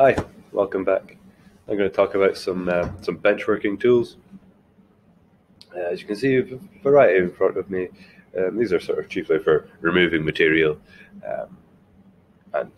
Hi, welcome back. I'm going to talk about some uh, some benchworking tools. Uh, as you can see, a variety in front of me. Um, these are sort of chiefly for removing material. Um, and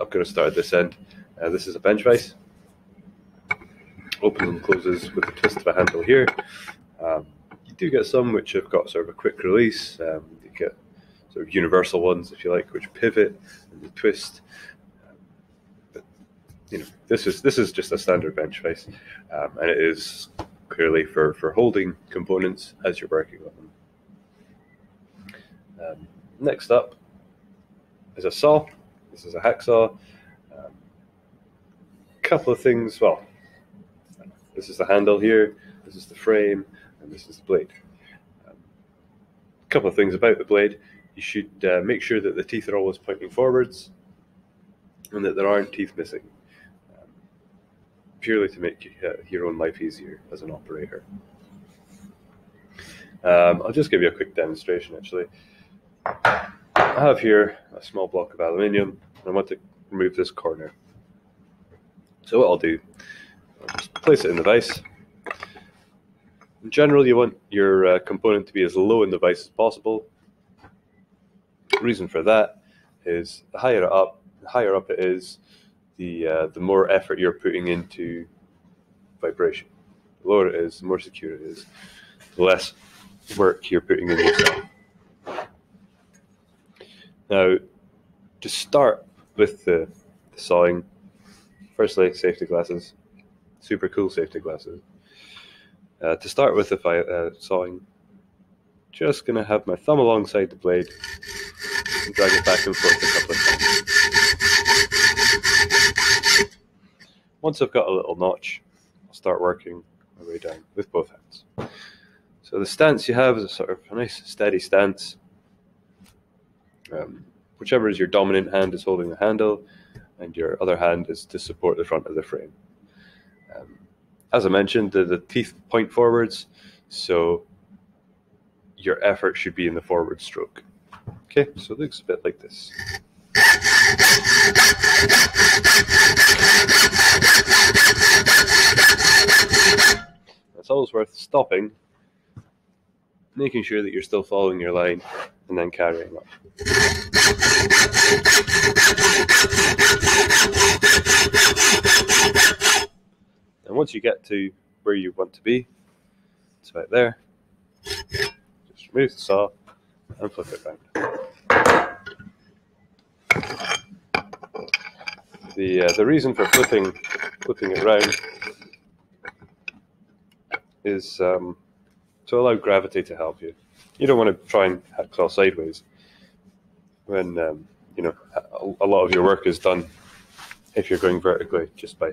I'm going to start at this end. Uh, this is a bench vise. Opens and closes with the twist of a handle here. Um, you do get some which have got sort of a quick release. Um, you get sort of universal ones, if you like, which pivot and twist you know, this is this is just a standard bench vise, um, and it is clearly for for holding components as you're working on them. Um, next up is a saw. This is a hacksaw. A um, couple of things. Well, this is the handle here. This is the frame, and this is the blade. A um, couple of things about the blade. You should uh, make sure that the teeth are always pointing forwards and that there aren't teeth missing purely to make your own life easier as an operator. Um, I'll just give you a quick demonstration actually. I have here a small block of aluminium and I want to remove this corner. So what I'll do, I'll just place it in the vise. In general, you want your uh, component to be as low in the vise as possible. The reason for that is the higher up, the higher up it is, the uh, the more effort you're putting into vibration. The lower it is, the more secure it is, the less work you're putting in yourself. Now, to start with the, the sawing, firstly, safety glasses, super cool safety glasses. Uh, to start with the fi- uh, sawing, just going to have my thumb alongside the blade and drag it back and forth a couple of times. Once I've got a little notch, I'll start working my way down with both hands. So the stance you have is a sort of a nice steady stance. Um, whichever is your dominant hand is holding the handle, and your other hand is to support the front of the frame. Um, as I mentioned, the, the teeth point forwards, so your effort should be in the forward stroke. Okay, so it looks a bit like this. It's always worth stopping, making sure that you're still following your line, and then carrying up. And once you get to where you want to be, it's about there. Just remove the saw and flip it round. The uh, the reason for flipping flipping it round is um, to allow gravity to help you. You don't want to try and claw sideways when um, you know a, a lot of your work is done if you're going vertically just by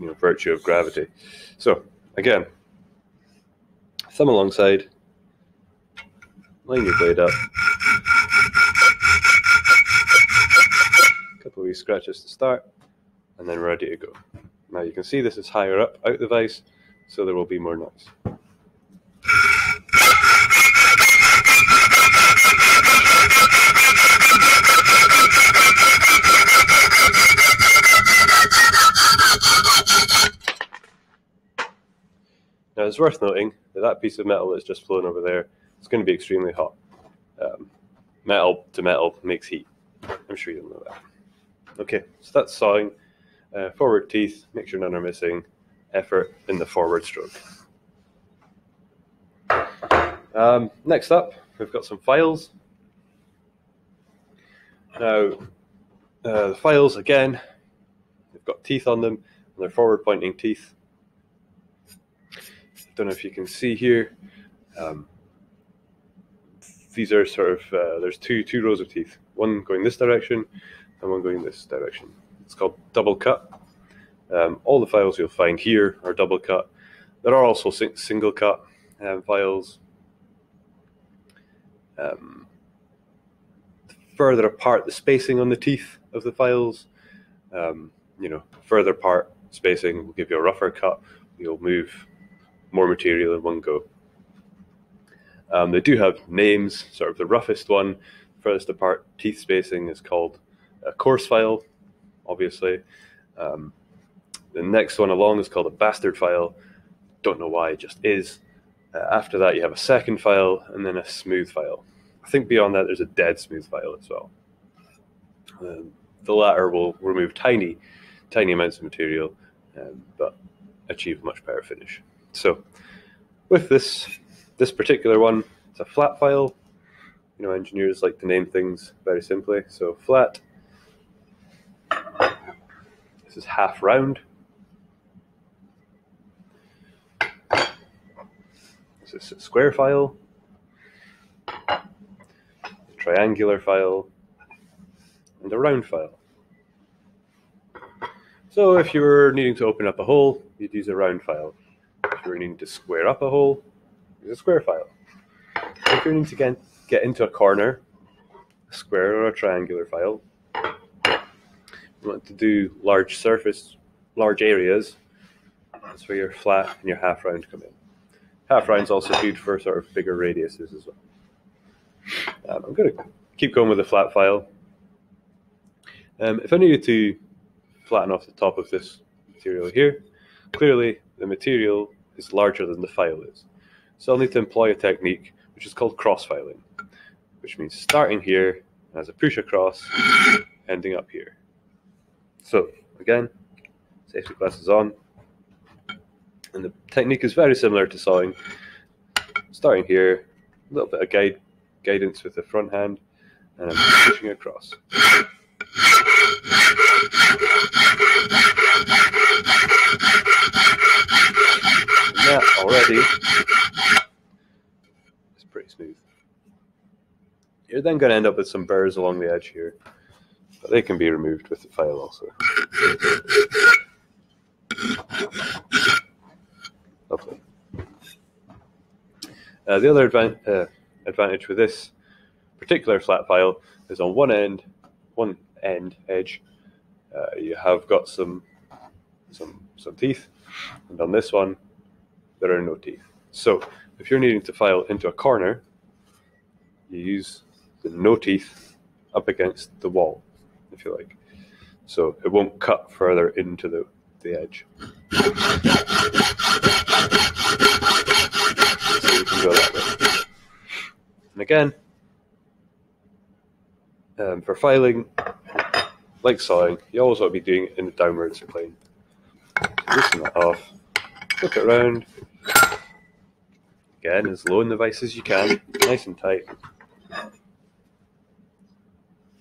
you know virtue of gravity. So again, thumb alongside, line your blade up. Couple of wee scratches to start, and then ready to go. Now you can see this is higher up out the vise, so there will be more noise. Now it's worth noting that that piece of metal that's just flown over there is going to be extremely hot. Um, metal to metal makes heat. I'm sure you'll know that. Okay, so that's sawing. Uh, forward teeth, make sure none are missing. Effort in the forward stroke. Um, next up, we've got some files. Now, uh, the files, again, they've got teeth on them, and they're forward pointing teeth. Don't know if you can see here. Um, these are sort of, uh, there's two, two rows of teeth, one going this direction and one going this direction. It's called double cut. Um, all the files you'll find here are double cut. There are also single cut um, files. Um, further apart, the spacing on the teeth of the files, um, you know, further apart spacing will give you a rougher cut. You'll move more material in one go. Um, they do have names, sort of the roughest one, furthest apart teeth spacing is called a coarse file. obviously. Um, the next one along is called a bastard file. Don't know why, it just is. Uh, after that, you have a second file and then a smooth file. I think beyond that, there's a dead smooth file as well. Um, the latter will remove tiny, tiny amounts of material, um, but achieve a much better finish. So, with this this particular one, it's a flat file. You know, engineers like to name things very simply. So flat. This is half round. This is a square file. A triangular file and a round file. So if you were needing to open up a hole, you'd use a round file. If you were needing to square up a hole, use a square file. If you're needing to get, get into a corner, a square or a triangular file. Want to do large surface, large areas, that's where your flat and your half round come in. Half round's also good for sort of bigger radiuses as well. Um, I'm going to keep going with the flat file. Um, if I needed to flatten off the top of this material here, clearly the material is larger than the file is. So I'll need to employ a technique which is called cross-filing, which means starting here as a push across, ending up here. So again, safety glasses on, and the technique is very similar to sawing. Starting here, a little bit of guide, guidance with the front hand, and I'm pushing across. that already is pretty smooth. You're then going to end up with some burrs along the edge here, but they can be removed with the file also. Lovely. Uh, the other advan- uh, advantage with this particular flat file is on one end, one end edge, uh, you have got some some some teeth, and on this one there are no teeth. So if you're needing to file into a corner, you use the no teeth up against the wall, if you like. So it won't cut further into the, the edge. So you can go that way. And again, um, for filing, like sawing, you always want to be doing it in the downwards incline. Loosen that off, flip it around. Again, as low in the vise as you can, nice and tight.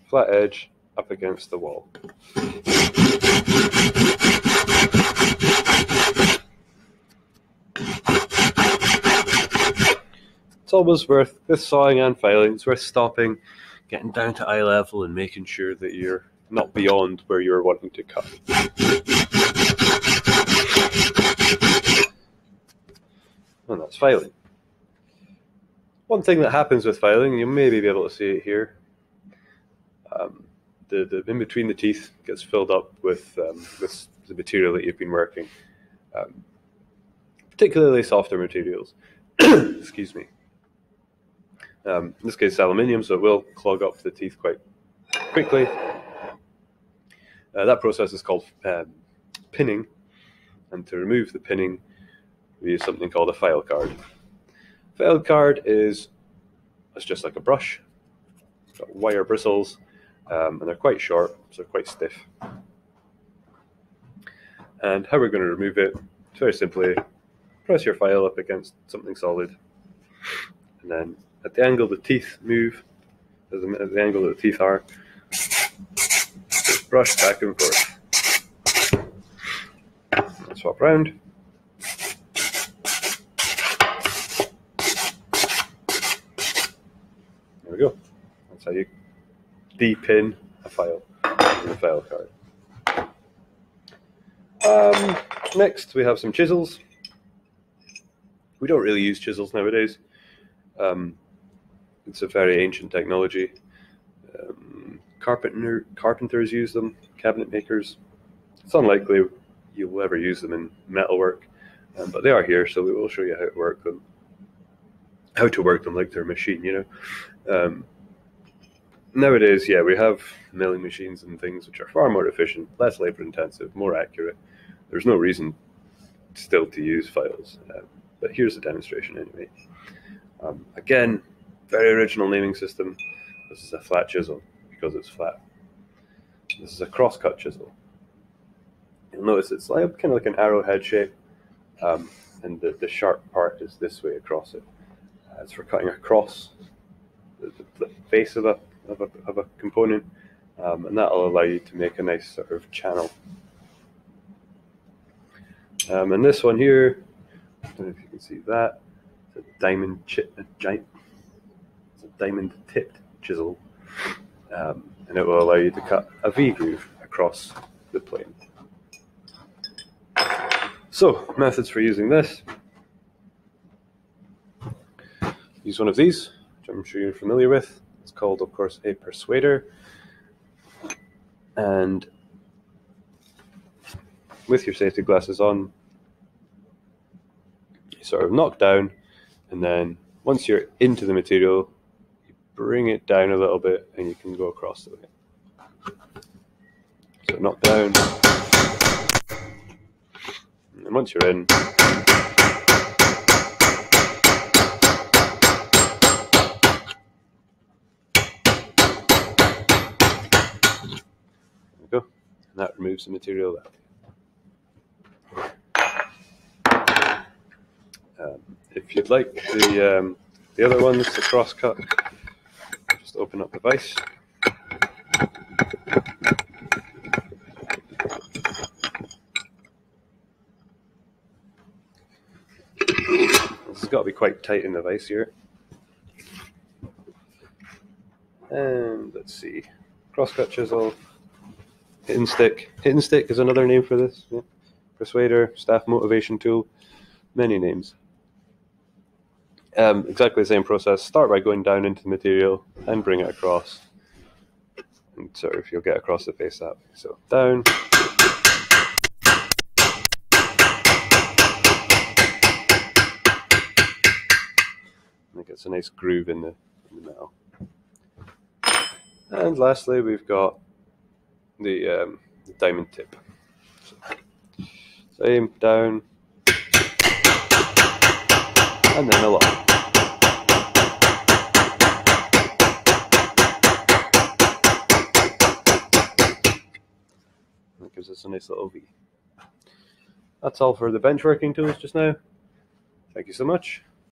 Flat edge up against the wall. It's always worth, with sawing and filing, it's worth stopping, getting down to eye level and making sure that you're not beyond where you're wanting to cut. And that's filing. One thing that happens with filing, you maybe be able to see it here. Um, the, the in between the teeth gets filled up with um, with the material that you've been working, um, particularly softer materials. Excuse me. Um, in this case, aluminium, so it will clog up the teeth quite quickly. Uh, that process is called um, pinning, and to remove the pinning, we use something called a file card. File card is it's just like a brush, it's got wire bristles, um, and they're quite short, so quite stiff. And how we're going to remove it, very simply, press your file up against something solid, and then at the angle the teeth move, at the angle that the teeth are, brush back and forth. Swap around. There we go. That's how you depin a file in a file card. Um, next, we have some chisels. We don't really use chisels nowadays. Um, it's a very ancient technology. Um, carpenter carpenters use them, cabinet makers. It's unlikely you will ever use them in metalwork, um, but they are here, so we will show you how to work them, how to work them like they're a machine, you know. Nowadays, yeah, we have milling machines and things which are far more efficient, less labor intensive, more accurate. There's no reason still to use files, uh, but here's a demonstration anyway. Um, again, very original naming system. This is a flat chisel because it's flat. This is a crosscut chisel. You'll notice it's like kind of like an arrowhead shape, um, and the, the sharp part is this way across it. Uh, it's for cutting across the, the, face of a, of a, of a component, um, and that'll allow you to make a nice sort of channel. Um, and this one here, I don't know if you can see that, it's a diamond chip, a giant, it's a diamond tipped chisel, um, and it will allow you to cut a V groove across the plane. So, methods for using this. Use one of these, which I'm sure you're familiar with. It's called, of course, a persuader. And with your safety glasses on, you sort of knock down, and then once you're into the material, you bring it down a little bit, and you can go across the way. So knock down, and once you're in, there we go. And that removes the material Um, if you'd like the um, the other ones, the crosscut, just open up the vise. This has got to be quite tight in the vise here. And let's see, crosscut chisel, hidden stick. Hidden stick is another name for this. Yeah. Persuader, staff motivation tool, many names. Um, exactly the same process. Start by going down into the material and bring it across. And sort of you'll get across the face that way. So down. And it gets a nice groove in the, in the metal. And lastly, we've got the, um, diamond tip. So, same down, and then along. That gives us a nice little V. That's all for the benchworking tools just now. Thank you so much.